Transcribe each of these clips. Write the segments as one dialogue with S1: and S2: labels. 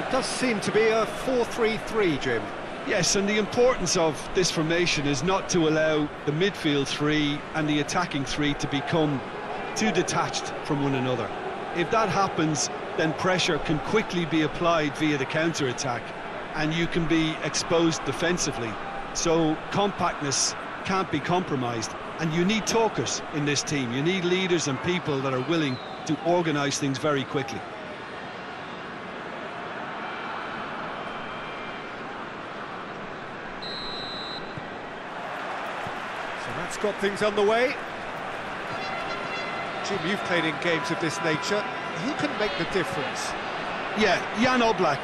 S1: It does seem to be a 4-3-3, Jim.
S2: Yes, and the importance of this formation is not to allow the midfield three and the attacking three to become too detached from one another. If that happens, then pressure can quickly be applied via the counter-attack and you can be exposed defensively. So compactness can't be compromised and you need talkers in this team. You need leaders and people that are willing to organise things very quickly.
S1: That's got things underway. Jim, you've played in games of this nature. Who can make the difference?
S2: Yeah, Jan Oblak.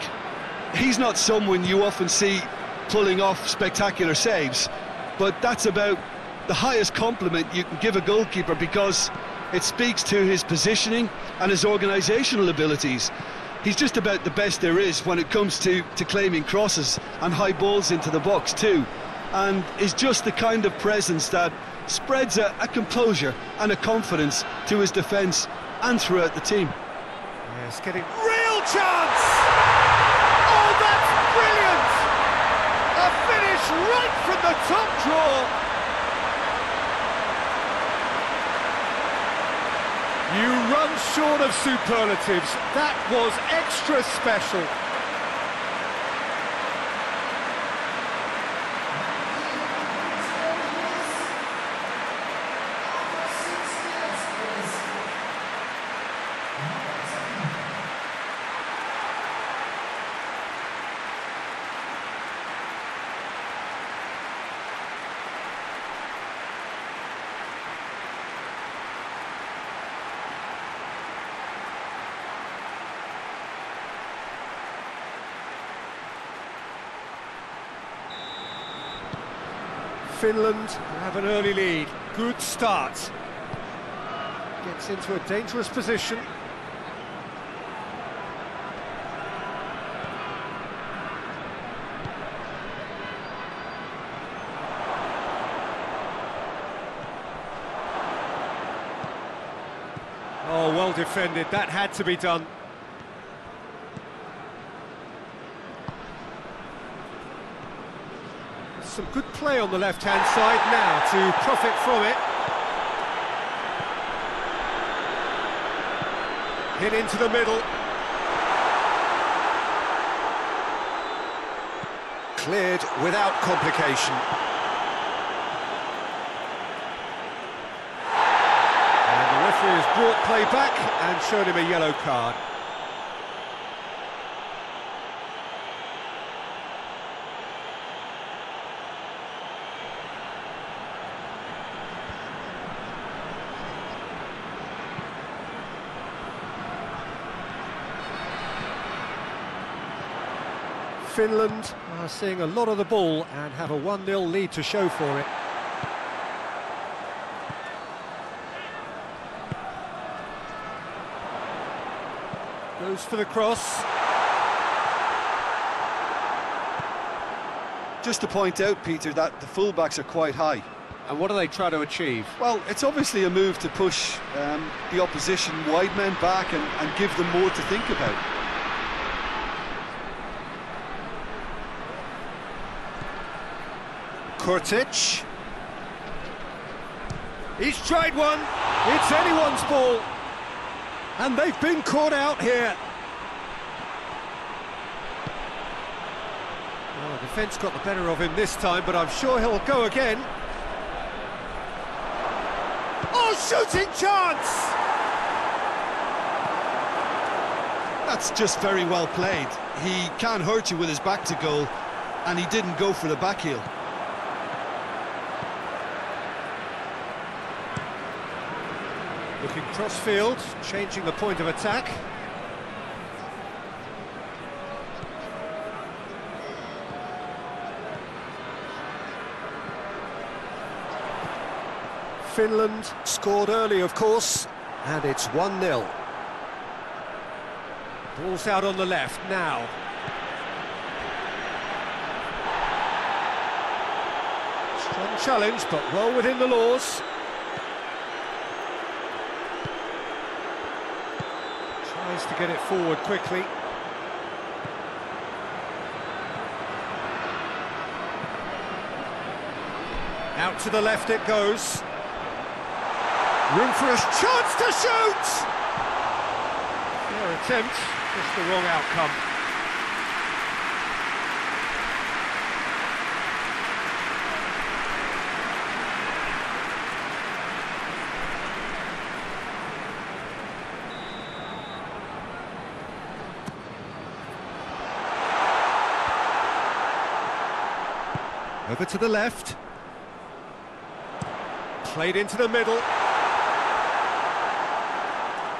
S2: He's not someone you often see pulling off spectacular saves, but that's about the highest compliment you can give a goalkeeper because it speaks to his positioning and his organisational abilities. He's just about the best there is when it comes to, to claiming crosses and high balls into the box too. And is just the kind of presence that spreads a, a composure and a confidence to his defence and throughout the team.
S1: Yes, getting real chance! Oh, that's brilliant! A finish right from the top draw! You run short of superlatives. That was extra special. Finland have an early lead. Good start. Gets into a dangerous position. Oh, well defended. That had to be done. Some good play on the left-hand side now to profit from it. Hit into the middle. Cleared without complication. And the referee has brought play back and showed him a yellow card. Finland are seeing a lot of the ball and have a 1-0 lead to show for it. Goes for the cross.
S2: Just to point out, Peter, that the fullbacks are quite high.
S1: And what do they try to achieve?
S2: Well, it's obviously a move to push um, the opposition wide men back and, and give them more to think about.
S1: Kurtic. He's tried one. It's anyone's ball. And they've been caught out here. Well, the defence got the better of him this time, but I'm sure he'll go again. Oh, shooting chance!
S2: That's just very well played. He can't hurt you with his back to goal, and he didn't go for the back heel.
S1: Cross-field, changing the point of attack. Finland scored early, of course, and it's 1-0. Ball's out on the left now. Strong challenge, but well within the laws. get it forward quickly. Out to the left it goes. Room for a chance to shoot! Their attempt, just the wrong outcome. Over to the left. Played into the middle.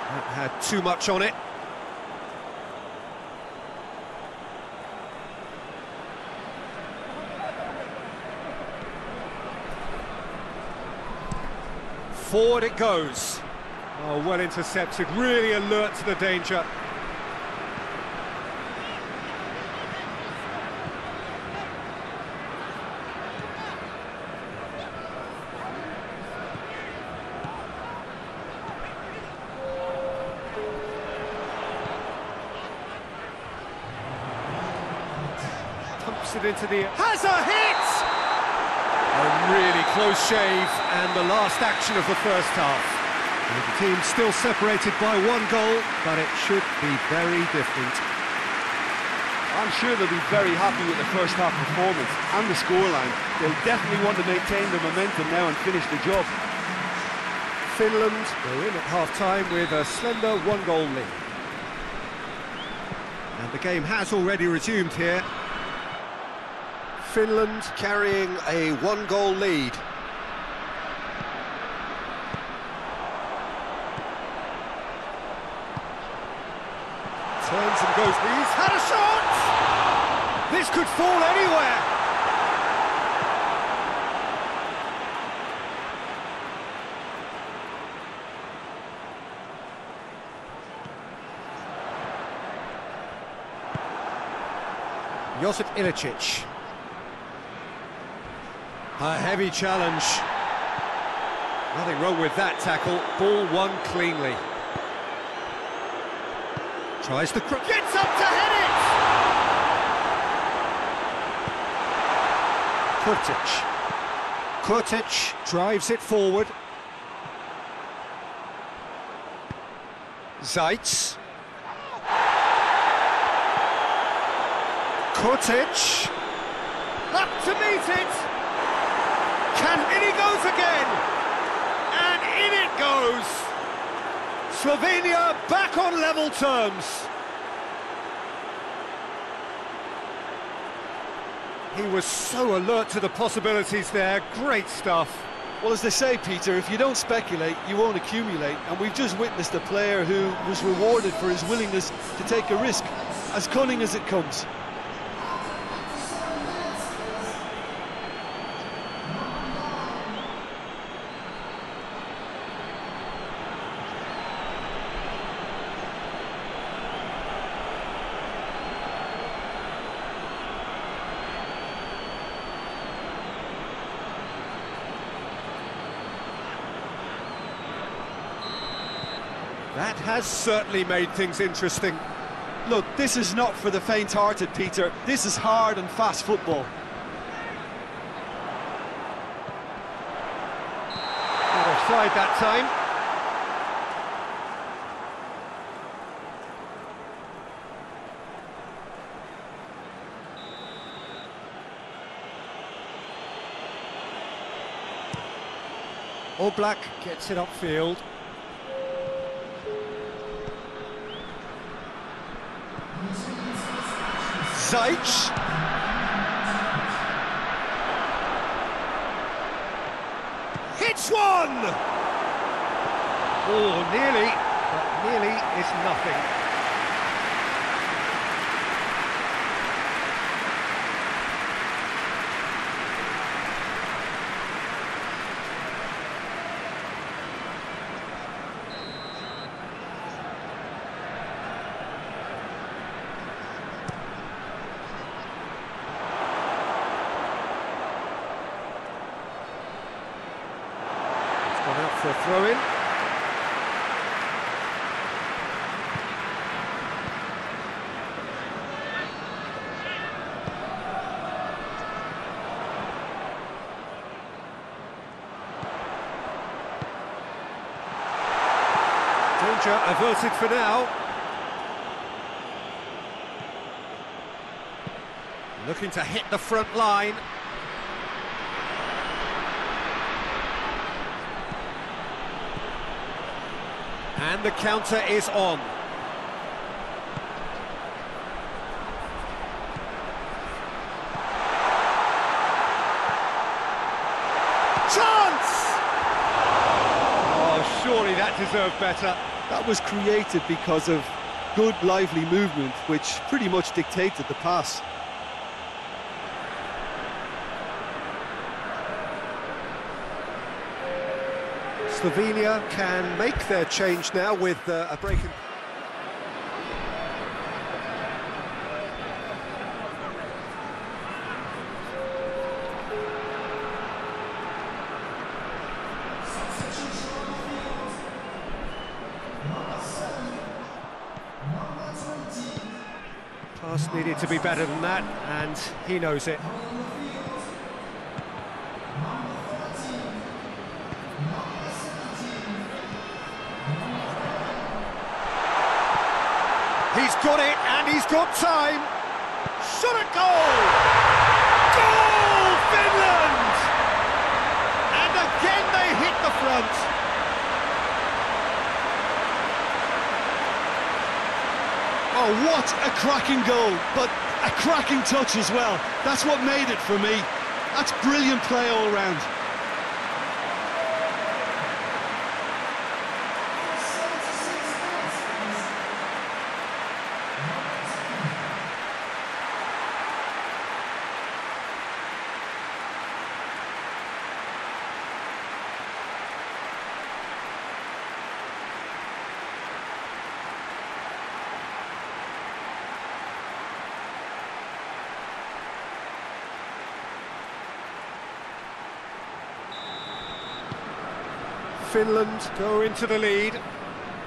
S1: That had too much on it. Forward it goes. Oh, well intercepted, really alert to the danger. It into the... Has a hit! A really close shave and the last action of the first half. And the team still separated by one goal, but it should be very different.
S2: I'm sure they'll be very happy with the first half performance and the scoreline. They'll definitely want to maintain the momentum now and finish the job.
S1: Finland are in at half-time with a slender one-goal lead. And the game has already resumed here. Finland carrying a one-goal lead. Turns and goes, he's had a shot! This could fall anywhere! Josip Ilicic. A heavy challenge. Nothing wrong with that tackle. Ball won cleanly. Tries to... Gets up to head it! Kurtic. Kurtic drives it forward. Zajc. Kurtic. Up to meet it. Can in he goes again. And in it goes. Slovenia back on level terms. He was so alert to the possibilities there. Great stuff.
S2: Well, as they say, Peter, if you don't speculate, you won't accumulate. And we've just witnessed a player who was rewarded for his willingness to take a risk, as cunning as it comes.
S1: That has certainly made things interesting.
S2: Look, this is not for the faint-hearted, Peter. This is hard and fast football.
S1: Not offside that time. Oblak gets it upfield. Zajc. Hits one! Oh, nearly, but nearly is nothing. a throw-in. Danger averted for now. Looking to hit the front line. And the counter is on. Chance! Oh, surely that deserved better.
S2: That was created because of good, lively movement, which pretty much dictated the pass.
S1: Slovenia can make their change now with uh, a break. Pass needed to be better than that, and he knows it. He's got it, and he's got time. Shot at goal! Goal, Finland! And again they hit the front.
S2: Oh, what a cracking goal, but a cracking touch as well. That's what made it for me. That's brilliant play all round.
S1: Finland go into the lead.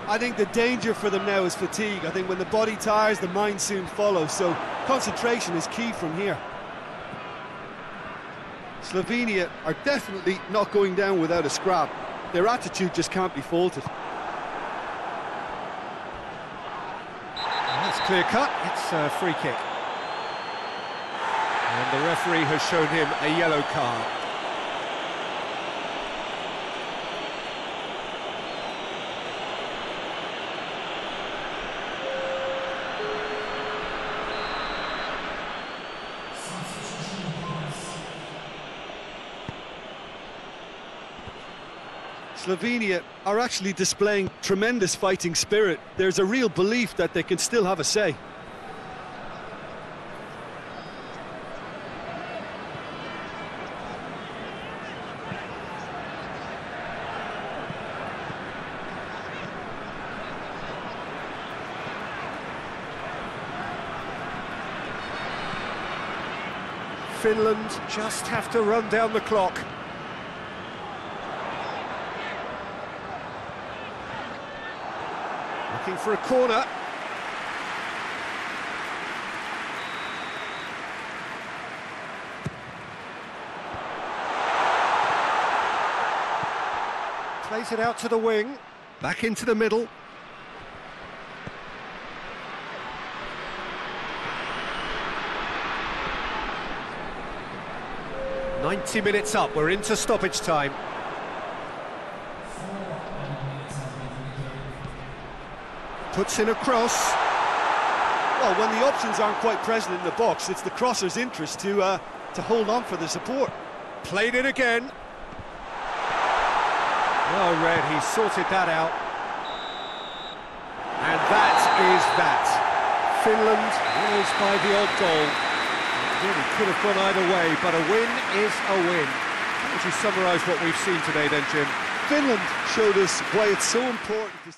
S2: I think the danger for them now is fatigue. I think when the body tires, the mind soon follows. So concentration is key from here. Slovenia are definitely not going down without a scrap. Their attitude just can't be faulted.
S1: That's clear cut. It's a free kick. And the referee has shown him a yellow card.
S2: Slovenia are actually displaying tremendous fighting spirit. There's a real belief that they can still have a say.
S1: Finland just have to run down the clock. For a corner. Plays it out to the wing. Back into the middle. Ninety minutes up, we're into stoppage time. Puts in a cross.
S2: Well, when the options aren't quite present in the box, it's the crosser's interest to uh, to hold on for the support.
S1: Played it again. Well Red, he sorted that out. And that is that. Finland wins by the odd goal. It really could have gone either way, but a win is a win. How would you summarise what we've seen today then, Jim?
S2: Finland showed us why it's so important to